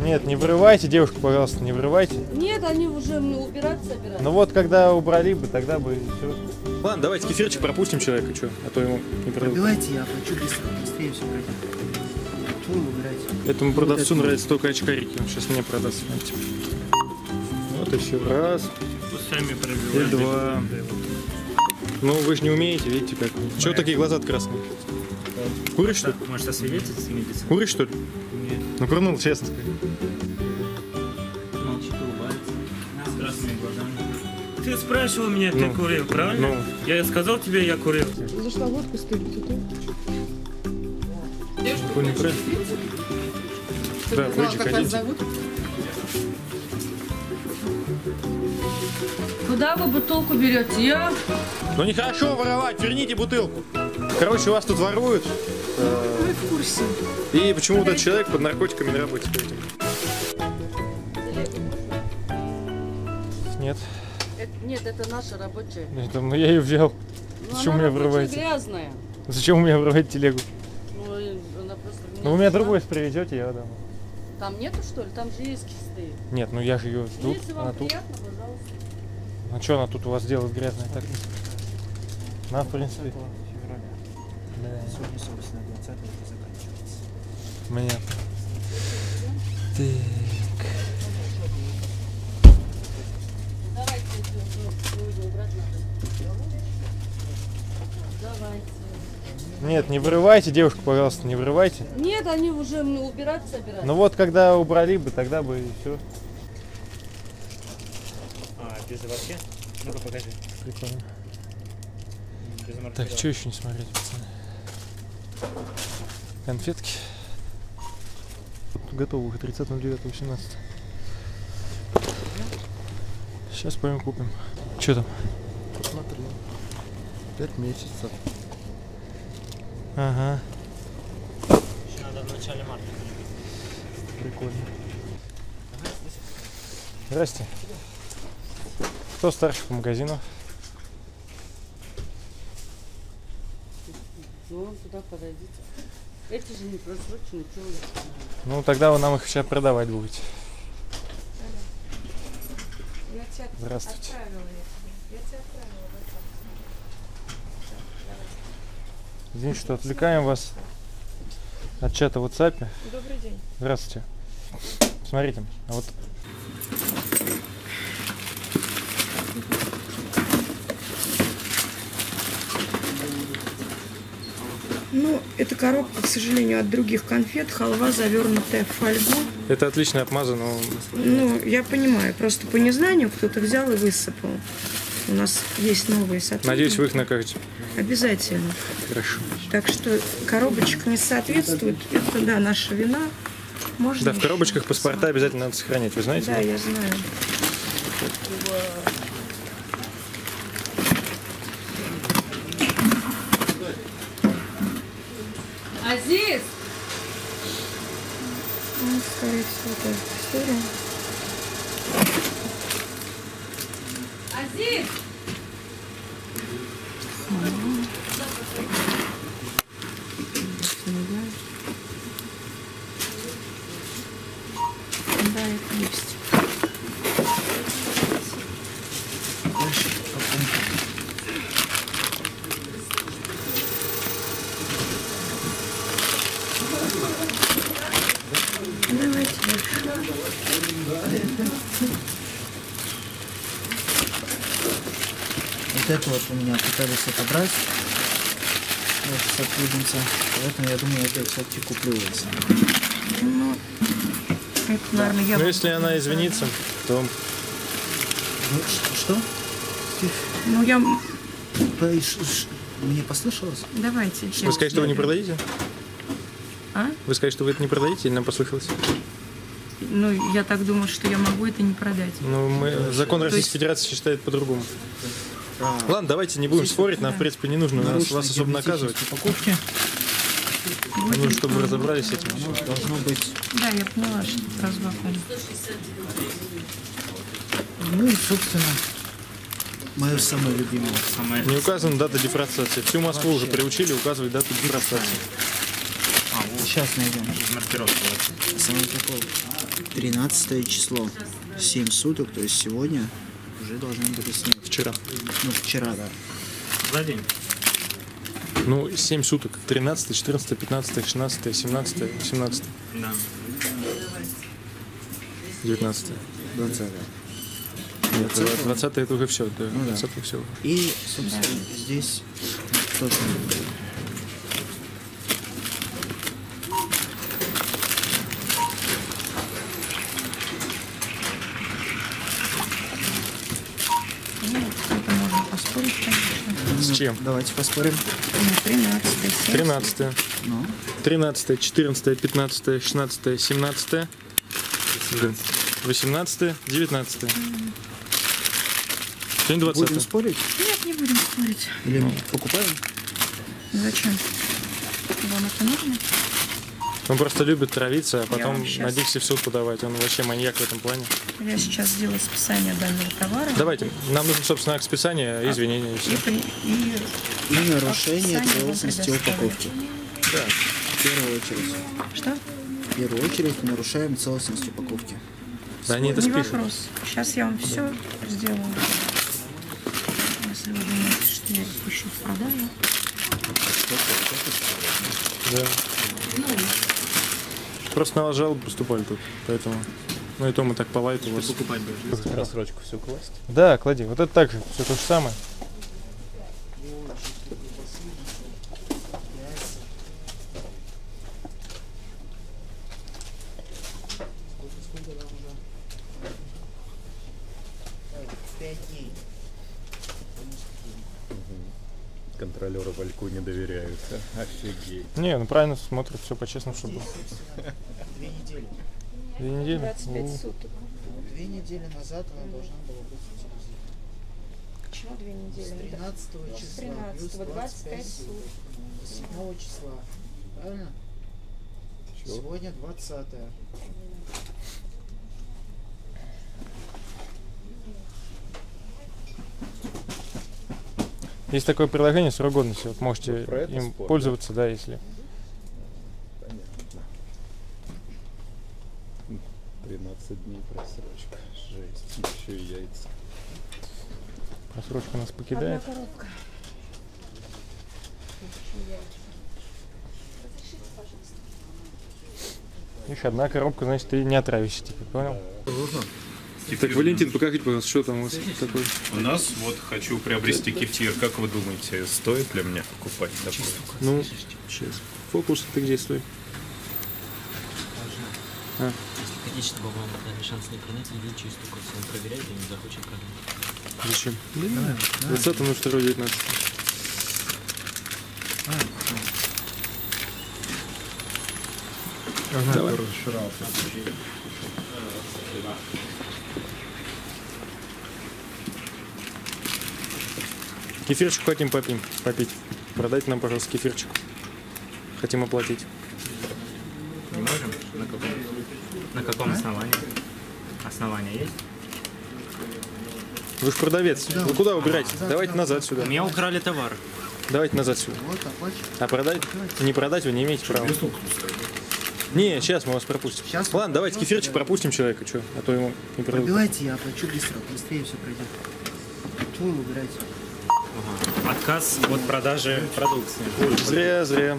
Нет, не врывайте, девушка, пожалуйста, не врывайте. Нет, они уже мне убирать собираются. Ну вот, когда убрали бы, тогда бы все. Ладно, давайте кефирчик пропустим человека, что, а то ему не продадут. Пробивайте, я быстро, быстрее все пройдет. Чего вы убираете? Этому продавцу нравятся только очкарики, он сейчас мне продаст. знаете. Вот еще раз, Сами и пробивают. два. Ну, вы же не умеете, видите как. Чего такие глаза красные? Куришь, что ли? Может, освидетельствоваться? Куришь, что ли? Нет. Ну, курнул, честно. Молчит, улыбается. Ты спрашивал меня, ты Ну. курил, правильно? Ну. Я сказал тебе, я курил. Зашла водку стырить, Такой не прет. Да, выйди, ходите. Куда вы бутылку берете? Я? Ну нехорошо воровать, верните бутылку. Короче, вас тут воруют. Вы в курсе. И почему-то этот человек под наркотиками на работе. Нет, нет, это наша рабочая. это ну, я ее взял. Ну, Зачем она меня рабочая врываете? грязная. Зачем у меня воровать телегу? Ну, она просто... Ну вы меня другой привезете, я дам. Там нету, что ли? Там же есть кисты. Нет, ну я же ее тут, Если она вам тут. приятно, пожалуйста. Ну что она тут у вас делает грязная так? На, в принципе. Да, Сегодня, собственно, 20 заканчивается. Понятно. Так. Давайте, сегодня убрать надо. Давайте. Нет, не вырывайте, девушка, пожалуйста, не вырывайте. Нет, они уже мне убирать собираются. Ну вот, когда убрали бы, тогда бы все. А, без вообще? Ну-ка, покажи. Прикольно. Без Так, что еще не смотреть, пацаны? Конфетки. Готово уже 30.09.18. Сейчас пойдем купим. Что там? Смотри. Пять месяцев. Ага, Еще надо в начале марта. прикольно. Здрасте. Кто старше по магазину? Ну, вон туда подойдите. Эти же не просрочены, что вы? Ну, тогда вы нам их сейчас продавать будете. Я тебя Здравствуйте. отправила. Я, тебе. я тебя отправила. в WhatsApp. Извините, что отвлекаем вас от чата в WhatsApp. Добрый день. Здравствуйте. Смотрите, а вот Ну, эта коробка, к сожалению, от других конфет, халва, завернутая в фольгу. это отлично обмазано. Ну, я понимаю, просто по незнанию кто-то взял и высыпал. У нас есть новые сотрудники. Надеюсь, вы их накажете. Обязательно. Хорошо. Так что коробочка не соответствует. Это, да, наша вина. Можно Да, в коробочках паспорта обязательно надо сохранять, вы знаете? Да, я знаю. Азиз! Ну, скорее всего, это история. Азиз! Да, это есть. Давайте дальше. Вот это вот у меня пытались отобрать. Вот сотрудница. Поэтому я думаю, это все-таки куплю. Ну, это, наверное, я... Ну, если она извинится, то Ну, что? Ну, я... П- ш- ш- Мне послышалось? Давайте. вы скажете, что вы не продадите? А? Вы скажете, что вы это не продадите или нам послышалось? Ну, я так думаю, что я могу это не продать. Ну, мы, закон Российской есть- Федерации считает по-другому. А, Ладно, давайте не будем спорить, нам, в принципе, не нужно нас, вас особо наказывать. упаковки. Нужно, чтобы вы разобрались с этим. Оно должно быть. Да, я поняла, что разваком. Ну и, собственно, мое самое любимое. Самое... Не указана дата дефрострации. Всю Москву уже приучили указывать дату дефрострации. А, вот Сейчас найдем. маркировка. Самое такое. 13 число. 7 суток, то есть сегодня уже должны были снять. Вчера. Ну, вчера, да. За день. Ну, 7 суток. 13, 14, 15, 16, 17, 18, Да. 19. 20 Нет, 20 это уже все. Да, Ну да. 20 все. И, собственно, здесь тоже. Ну, это можно поспорить, конечно. С чем? Давайте поспорим. Ну, 13 7. 13, Ну, 13, 14, 15, 16, 17, 18, 19. Сегодня 20. будем спорить Нет, не будем спорить. или покупаем? Зачем? Вам это нужно? Он просто любит травиться, а потом щас- на Дикси в суд подавать. Он вообще маньяк в этом плане. Я сейчас сделаю списание данного товара. Давайте, нам нужно, собственно, акт списания, извинения и И, все. при- и И нарушение целостности упаковки. Да. В первую очередь. что? В первую очередь нарушаем целостность упаковки. Да они это Не спишут. вопрос. Сейчас я вам все сделаю. Если вы думаете, что я пишу в продажу. Да. Просто на вас жалобы поступали тут, поэтому... Ну и то мы так по лайту у вас. Покупать будешь. Рассрочку все класть. Да, клади. Вот это так же, все то же самое. Контролеры Вальку не доверяют. Офигеть. Не, ну правильно смотрят, все по-честному, чтобы было. Две недели. Две недели? 25 Ну, суток. Две недели назад она должна была быть утилизирована. Почему две С недели? 13 числа. 13 плюс 25 суток. суток. С 7 числа. Правильно? Сегодня 20 Есть такое приложение срок годности, вот можете Вот про это им спор, да? пользоваться, да, если. Понятно. 13 дней просрочка. Жесть. Еще и яйца. Просрочка нас Одна покидает. коробка. Видишь, одна коробка, значит, ты не отравишься теперь, понял? Так, Валентин, покажите, пожалуйста, что там у вас такое. У нас вот хочу приобрести кефир. Как вы думаете, стоит ли мне покупать такой? Ну, сейчас. Фокус ты где стой? Если хотите, чтобы вам дали шанс не принять, идите чистую курсом проверяйте, и не захочет продать. Зачем? 20 на 2 19 Давай. Кефирчик хотим попим, попить. Продайте нам, пожалуйста, кефирчик. Хотим оплатить. Не можем? На каком, на каком основании? Основание есть? Вы же продавец. Вы куда убираете? Давайте назад сюда. У меня украли товар. Давайте назад сюда. Вот, оплачь. А продать? Не продать вы не имеете права. Не, сейчас мы вас пропустим. Щас Ладно, давайте кефирчик да. пропустим человека, что, а то ему не продадут. Пробивайте, я оплачу быстро. Быстрее все пройдет. Чего вы убираете? Отказ от продажи продукции. Зря, зря.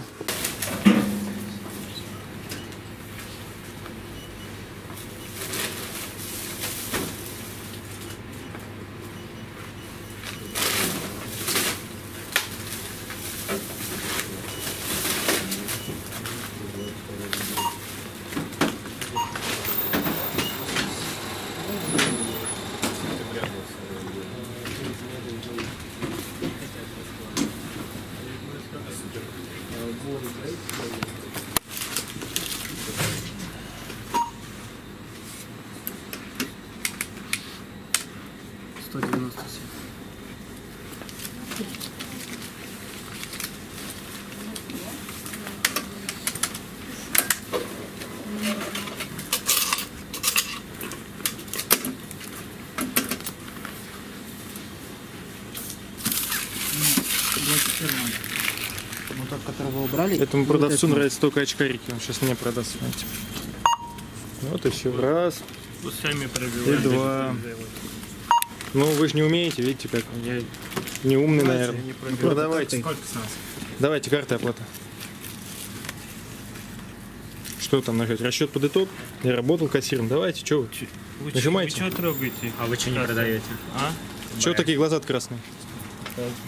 Вот убрали. Этому и вот продавцу это. нравятся только очкарики, он сейчас мне продаст. знаете. Вот все. Раз. Сами И два. Ну, вы же не умеете, видите, как. Я Не умный, Давайте, наверное. не. Продавайте. Сколько с нас? Давайте карты оплата. Что там нажать? Расчет под итог? Я работал кассиром. Давайте, что вы? Вы Нажимайте. Вы что трогаете? А вы что не продаете? А? Чего такие глаза красные?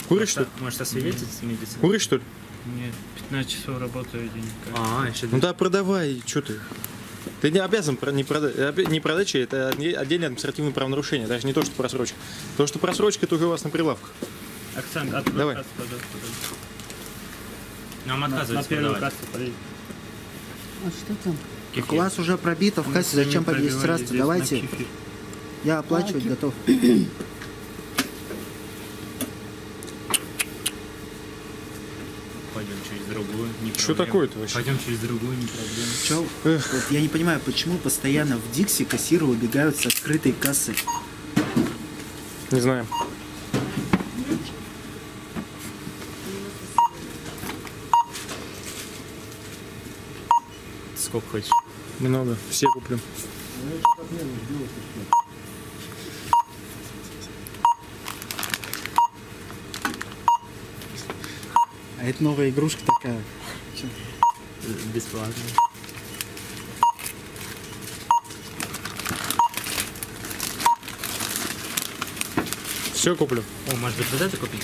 Куришь, что ли? Может, освидетельствуете? Куришь, что ли? Нет, 15 часов работаю день. А, еще Ну да, продавай, что ты? Ты не обязан про- не продать. Не продача это отде- отдельное административное правонарушение, даже не то, что просрочка. То, что просрочка, это уже у вас на прилавках. Оксана, открой Давай. кассу, пожалуйста. Нам На, на первую кассу подойди. А что там? У вас уже пробито в кассе, зачем по 200 раз? Давайте, кефир. я оплачивать готов. Пойдем через другую. Не Что такое-то вообще? Пойдем через другую, не проблема. Чё? Вот я не понимаю, почему постоянно в Дикси кассиры убегают с открытой кассы. Не знаю. Сколько хочешь? Много. Все куплю. А это новая игрушка такая. Бесплатно. Все куплю. О, может быть, вот это купить?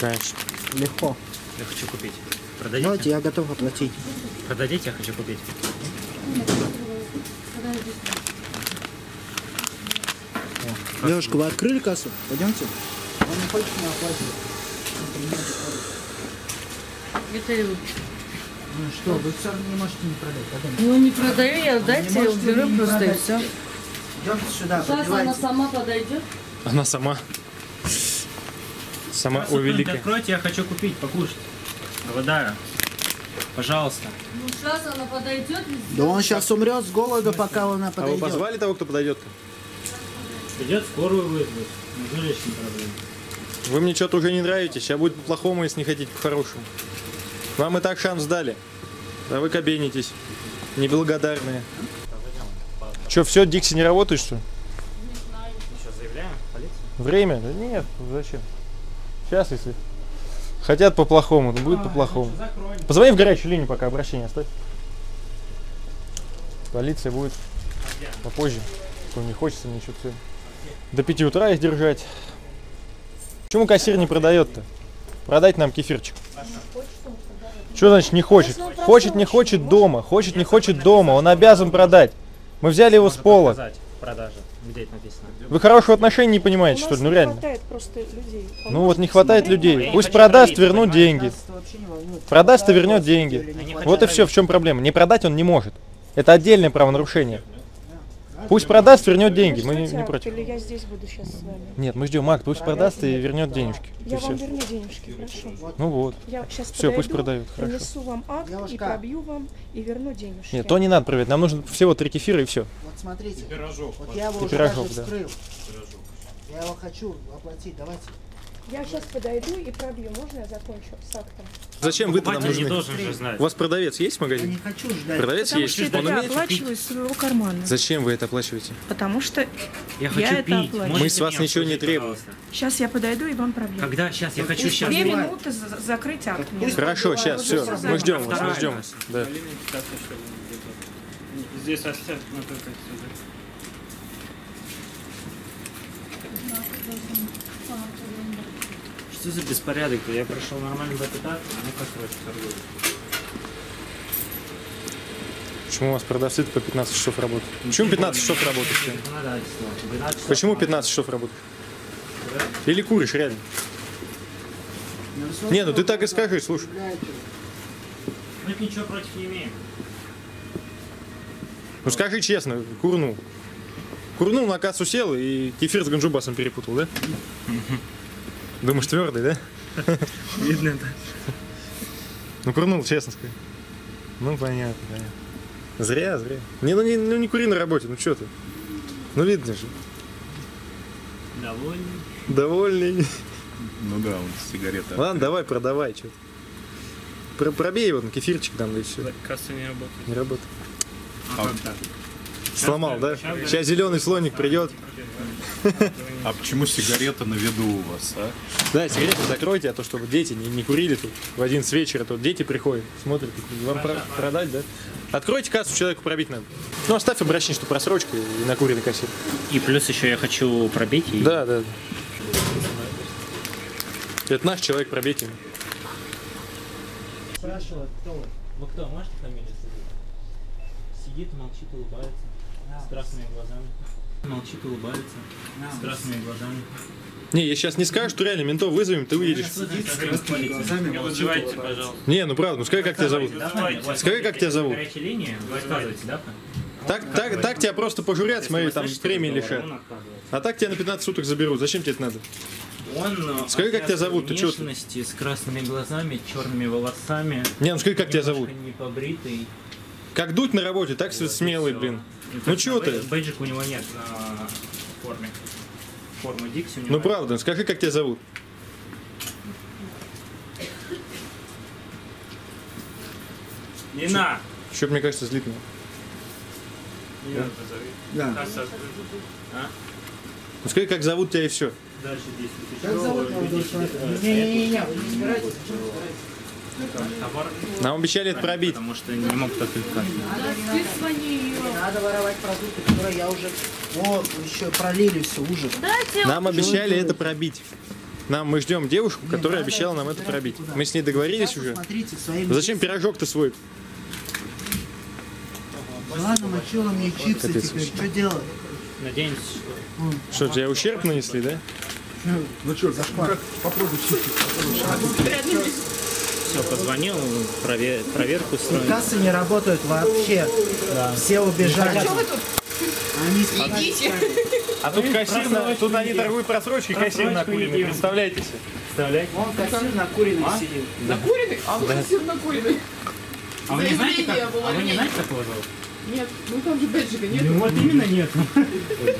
Конечно. Легко. Я хочу купить. Продадите? Давайте, я готов оплатить. Продадите, я хочу купить. Девушка, вы открыли кассу? Пойдемте. Он не хочет мне оплачивать. Это Ну что, вы все равно не можете не продать. Пойдемте. ну не продаю я, дайте я уберу просто и все. Идемте сюда, Сейчас она пробивайте. сама подойдет. Она сама. Сама, Кассу о, великая. Откройте, я хочу купить, покушать. Вода. Пожалуйста. Ну сейчас она подойдет. Да он сейчас умрет с голода, пока она А вы подойдет. позвали того, кто подойдет? Идет скорую вызвать. Неужели еще не проблема? Вы мне что-то уже не нравитесь. Сейчас будет по-плохому, если не хотите по-хорошему. Вам и так шанс дали. А вы кабенитесь. Неблагодарные. Че, все, Дикси не работает, что ли? Сейчас заявляем в полицию? Время? Да нет, зачем? Сейчас, если хотят по-плохому, то будет по-плохому. Позвони в горячую линию, пока обращение оставь. Полиция будет попозже. Кому не хочется мне что-то. До 5 утра их держать. Почему кассир не продает-то? Продать нам кефирчик. Что значит не хочет? Хочет, не хочет дома. Хочет, не хочет дома. Он обязан продать. Мы взяли его с пола. Вы хорошего отношения не понимаете, что ли? Ну реально. Ну вот не хватает людей. Пусть продаст, вернут деньги. Продаст и вернет деньги. Вот и все, в чем проблема. Не продать он не может. Это отдельное правонарушение. Пусть продаст, вернет деньги. Мы не, акт, против. Или я здесь буду сейчас с вами? Нет, мы ждем акт. Пусть продаст и вернет денежки. И Я вам верну денежки, хорошо. Ну вот. Я сейчас Все, пусть продают. Хорошо. принесу вам акт и пробью вам и верну денежки. Нет, то не надо проверять. Нам нужно всего три кефира и все. Вот смотрите. Вот я его И уже пирожок, даже да. вскрыл. Я его хочу оплатить, давайте. Я сейчас подойду и пробью. Можно я закончу с актом? Зачем нам Покупатель не нужны? должен же знать. У вас продавец есть в Я не магазине? хочу ждать. Продавец Потому есть. что это Он я умеет? оплачиваю из своего кармана. Зачем вы это оплачиваете? Потому что Я хочу это пить. Можете Мы с вас ничего не требуем. сейчас я подойду и вам пробью. Когда? Сейчас, я хочу сейчас. Две минуты за- закрыть акт. мне. Хорошо, сейчас, все. всё Мы ждем вас, мы Вторая ждем. касса. Да. Здесь оставь на только сюда. Что за беспорядок-то? Я пришел нормально запитаться, а ну-ка срочно торгую. Почему у вас продавцы по 15 часов работают? Почему 15 часов работают? Законодательство. 12 часов Почему надо. 15 часов работают? Или куришь, реально? Ну, Не, ну ты так и скажи, слушай. Мы ничего против не имеем. Ну скажи честно, курнул. Курнул, на кассу сел и кефир с ганджубасом перепутал, да? Думаешь, твердый, да? Видно, да. Ну курнул, честно скажи. Ну понятно, понятно. Зря, зря. Не, ну не, ну не кури на работе, ну что ты? Ну видно же. Довольный. Довольный. Ну да, он сигарета. Ладно, давай, продавай, что Про пробей его на кефирчик там, да и все. Касса не работает. Не работает. А А так? Сломал, да? Сейчас зеленый слоник придет. А почему сигарета на виду у вас, а? Да, сигареты закройте, а то чтобы дети не, не курили тут в один с вечера. Тут дети приходят, смотрят, вам про- продать, да? Откройте кассу, человеку пробить надо. Ну, оставь обращение, что просрочка и накуренный кассир. И плюс еще я хочу пробить и... Да, да. Это наш человек, пробейте ему. Спрашивала, кто вы? Вы кто? Можете фамилию сказать? Сидит, молчит, улыбается. С красными глазами. Молчит, улыбается. С красными глазами. Не, я сейчас не скажу, что реально ментов вызовем, ты уедешь. Не, ну правда, ну скажи, как тебя зовут. Скажи, как тебя зовут. Так, так, так тебя просто пожурят, смотри, там премии лишат. А так тебя на 15 суток заберут. Зачем тебе это надо? Он э, Скажи, как тебя зовут, ты внешности, с красными глазами, черными волосами. Не, ну скажи, как тебя зовут. непобритый. Как дуть на работе, так смелый, блин. Ну чего ты? Бей- Бейджик у него нет на форме. Формы Дикси у него Ну нет. правда, скажи, как тебя зовут. Не на! Еще, мне кажется, злит меня. Да. Ну скажи, как зовут тебя и все. Дальше действует. Как зовут? Не-не-не, вы не собираетесь? Нам обещали это пробить. потому что не мог так Надо воровать продукты, которые я уже... Вот, еще пролили все, ужас. Нам обещали это пробить. Нам мы ждем девушку, которая обещала нам это пробить. куда? Мы с ней договорились уже. Зачем пирожок-то свой? Ладно, мочила мне чипсы Капец теперь, что делать? Надеемся, что Что, тебе ущерб нанесли, да? Ну что, зашквар. Все, позвонил, прове- проверку строим. Кассы не работают вообще. Все убежали. Они спать А тут кассир, на- тут они торгуют просрочкой, кассир накуренный, едим. представляете себе? Представляете? Вон кассир на куриной сидит. Накуренный? А вы кассир накуренный. А вы не знаете, как, а вы не знаете, как его зовут? Нет, ну там же бэджика нет. Ну вот именно нет.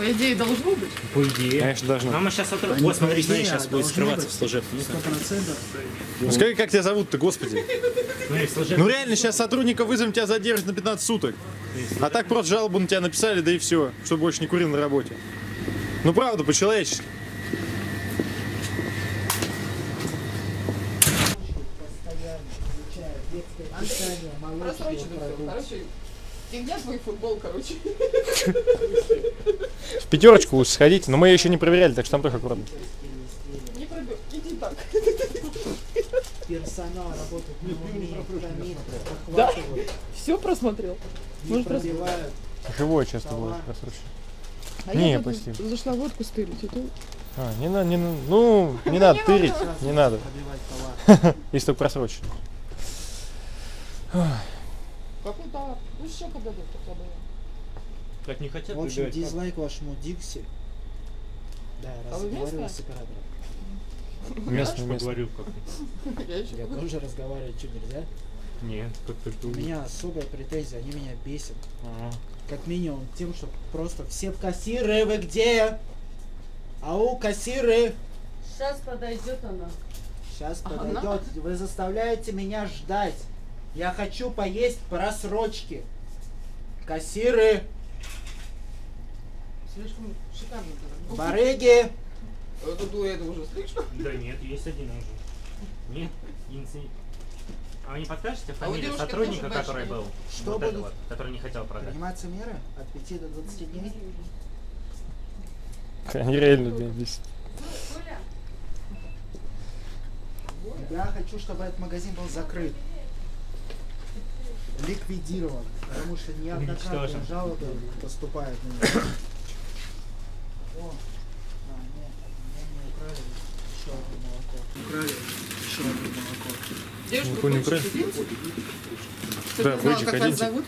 По идее должно быть. По идее. Конечно, должно. Мама сейчас сотрудник. Вот смотри, смотри, сейчас а будет скрываться быть. в служебном. Сто процентов. Ну скажи, как тебя зовут-то, господи? Ну служебном. реально, сейчас сотрудника вызовем, тебя задержат на 15 суток. А так просто жалобу на тебя написали, да и все, чтобы больше не курил на работе. Ну правда, по-человечески. Просрочено все. Короче, фигня твой футбол, короче. В пятерочку лучше сходите, но мы ее еще не проверяли, так что там тоже аккуратно. Не пробил. Иди так. Персонал работает не Да. Все просмотрел. не Может, пробивают. Живое часто бывает просрочено. А Не, я спасибо. зашла водку стырить, и тут... А, не надо, не надо. Ну, не надо тырить, не надо. Если только просрочено. Какой товар? Ну еще подадут хотя бы. Как не хотят, В общем, дизлайк вашему Дикси. Да, я А вы разговаривал местная? с оператором. Местный, местный. Поговорил как Я тоже разговаривать что нельзя? Нет, как-то У меня особая претензия, они меня бесят. Как минимум тем, что просто все кассиры, вы где? Ау, кассиры! Сейчас подойдет она. Сейчас Она? подойдет. Вы заставляете меня ждать. Я хочу поесть просрочки. Кассиры, Слишком шикарно. дорого. барыги. Это дуэт уже слишком. Да нет, есть один уже. Нет, иници- А вы не подскажете А фамилию девушки сотрудника, который был? Что вот это будет? вот, который не хотел продать. Принимаются меры от 5 до 20 дней. Они реально здесь. Я хочу, чтобы этот магазин был закрыт. Ликвидирован. Потому что неоднократно жалобы поступают на него. О, а, нет, меня не украли еще одно молоко. Украли еще одно молоко. Девушка, Никого не украли? Да, бэджик как вас оденьте. зовут.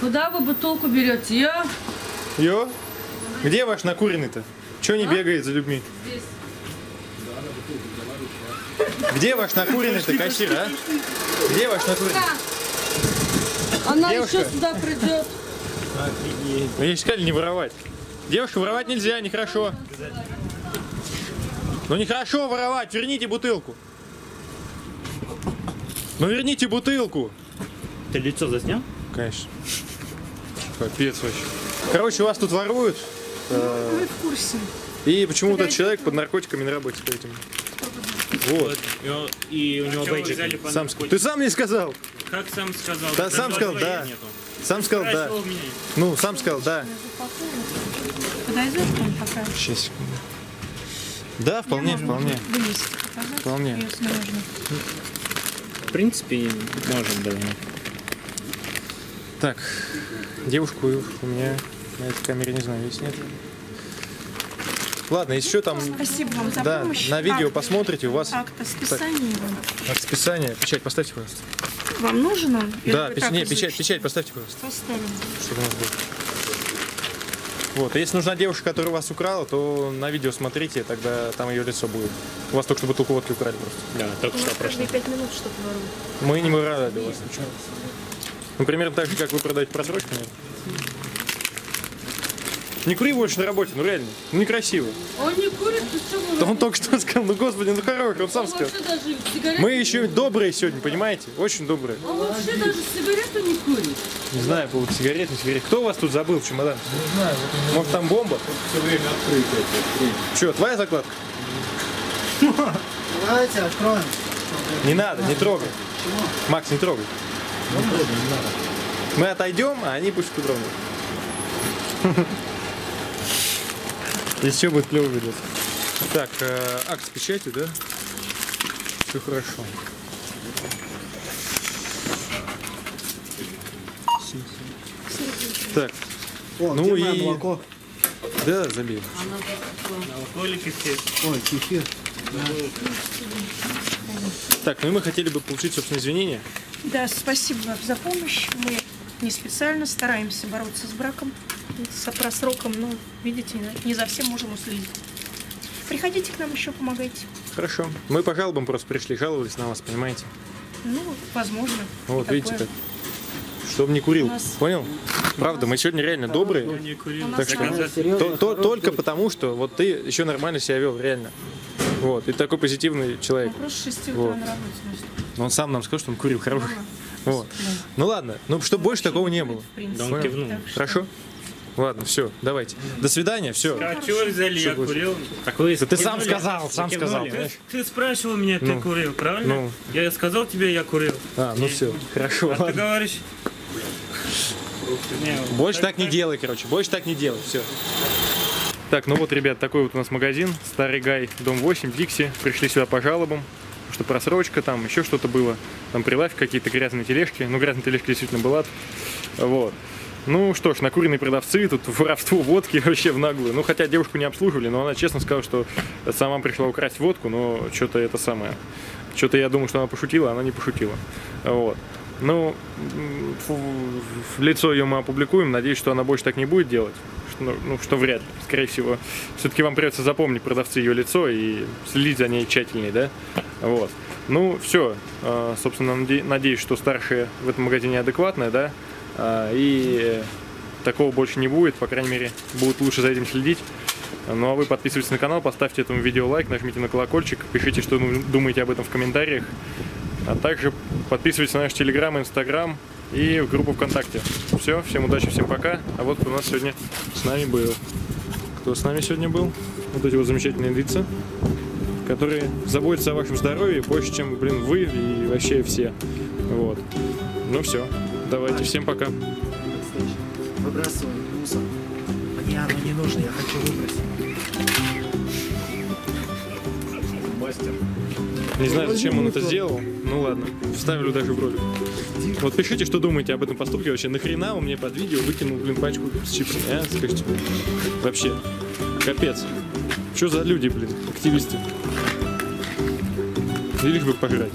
Куда вы бутылку берете? Я Йо? Где ваш накуренный-то? Че не бегает за людьми? Где ваш накуренный-то, кассир, а? Где ваш накуренный? Она Девушка. еще сюда придет. Вы ей сказали не воровать. Девушка, воровать нельзя, нехорошо. Ну нехорошо воровать, верните бутылку. Ну верните бутылку. Ты лицо заснял? Конечно. Капец вообще. Короче, вас тут воруют. э, Вы в курсе. И почему-то этот человек под наркотиками на работе этим. Вот. И, у него вы бейджик. Сам, ты сам не сказал. Как сам сказал? Да, сам сказал, да. Нету. Сам сказал, да. Ну, сам сказал, да. Подойдет пока. Сейчас, секунду. Да, вполне, вполне. Вполне. В принципе, можем, да. Так, девушку у меня на этой камере не знаю, есть нет. Ладно, еще там, Спасибо вам за да, помощь. на видео Акт- посмотрите, у вас Акт о списании вам. от списания. Печать поставьте, пожалуйста. Вам нужен он? Или Да, печ- не, печать, печать поставьте, пожалуйста, Поставим. чтобы у нас было. Вот, а если нужна девушка, которая вас украла, то на видео смотрите, тогда там ее лицо будет. У вас только что бутылку водки украли просто. Да, только что прошло. Каждые пять минут что-то воруют. Мы не вырали для вас. Ну, примерно так же, как вы продаете просрочку, нет? Не кури больше на работе, ну реально, ну некрасиво. Он не курит, ты что Да он только что сказал, ну господи, ну хороший, он сам Он сказал. даже. Мы еще добрые сегодня, понимаете? Очень добрые. Он вообще даже сигарету не курит. Не знаю, будут сигарет, не сигарет. Кто у вас тут забыл в чемодан? Не знаю. Может там бомба? Все время открытое. Че, твоя закладка? Давайте откроем. Не надо, не трогай. Макс, не трогай. Мы отойдем, а они пусть тронут. Все будет клево видеть. Так, э, акт с печатью, да? Все хорошо. Так, О, Ну где мое и- молоко? да, залей. Алкоголики все. Ой, кефир. Так, ну и мы хотели бы получить, собственно, извинения. Да, спасибо вам за помощь. Мы не специально стараемся бороться с браком, с просроком, но, видите, не за всем можем уследить. Приходите к нам еще, помогайте. Хорошо. Мы по жалобам просто пришли, жаловались на вас, понимаете? Ну, возможно. Вот, видите такое. как. Чтобы не курил. Нас- Понял? Правда, мы сегодня реально добрые. Не курил. Так что то- то- только потому, что вот ты еще нормально себя вел, реально. Вот, и такой позитивный человек. Вопрос с 6 Вот. утра на работе. Но он сам нам сказал, что он курил хороший. Да. Вот. Ну ладно, ну чтобы больше такого не было. Да он кивнул. Хорошо? Ладно, все, давайте. До свидания, все. Чего взяли, я курил? Так вы ты сам сказал, сам сказал, понимаешь? Ты спрашивал меня, ты Ну. курил, правильно? Ну. Я сказал тебе, я курил. А, ну все, хорошо, А ты ладно. говоришь... Не, Больше так не делай, короче, больше так не делай, все. Так, ну вот, ребят, такой вот у нас магазин. Старый Гай, дом 8, Дикси. Пришли сюда по жалобам, потому что просрочка, там еще что-то было. Там прилавки, какие-то грязные тележки. Ну, грязная тележка действительно была. Вот. Ну что ж, накуренные продавцы, тут воровство водки вообще в наглую. Ну, хотя девушку не обслуживали, но она честно сказала, что сама пришла украсть водку, но что-то это самое. Что-то я думаю, что она пошутила, а она не пошутила. Вот. Ну, в лицо ее мы опубликуем. Надеюсь, что она больше так не будет делать. Ну, ну, что вряд ли. Скорее всего, все-таки вам придется запомнить продавцы ее лицо и следить за ней тщательнее, да? Вот. Ну, все. Собственно, наде- надеюсь, что старшая в этом магазине адекватная, да? А, И э, такого больше не будет. По крайней мере, будут лучше за этим следить. Ну а вы подписывайтесь на канал, поставьте этому видео лайк, нажмите на колокольчик, пишите, что думаете об этом в комментариях. А также подписывайтесь на наш телеграм, инстаграм и в группу ВКонтакте. Все, всем удачи, всем пока. А вот кто у нас сегодня с нами был. Кто с нами сегодня был? Вот эти вот замечательные лица, которые заботятся о вашем здоровье больше, чем, блин, вы и вообще все. Вот. Ну все, давайте, всем пока. Выбрасывай мусор. Мне оно не нужно, я хочу выбросить. Не знаю, зачем он это сделал. Ну ладно, вставлю даже в ролик. Вот пишите, что думаете об этом поступке вообще. Нахрена он мне под видео выкинул, блин, пачку с чипсами, а? Скажите. Вообще. Капец. Что за люди, блин, активисты? Или их бы пожрать.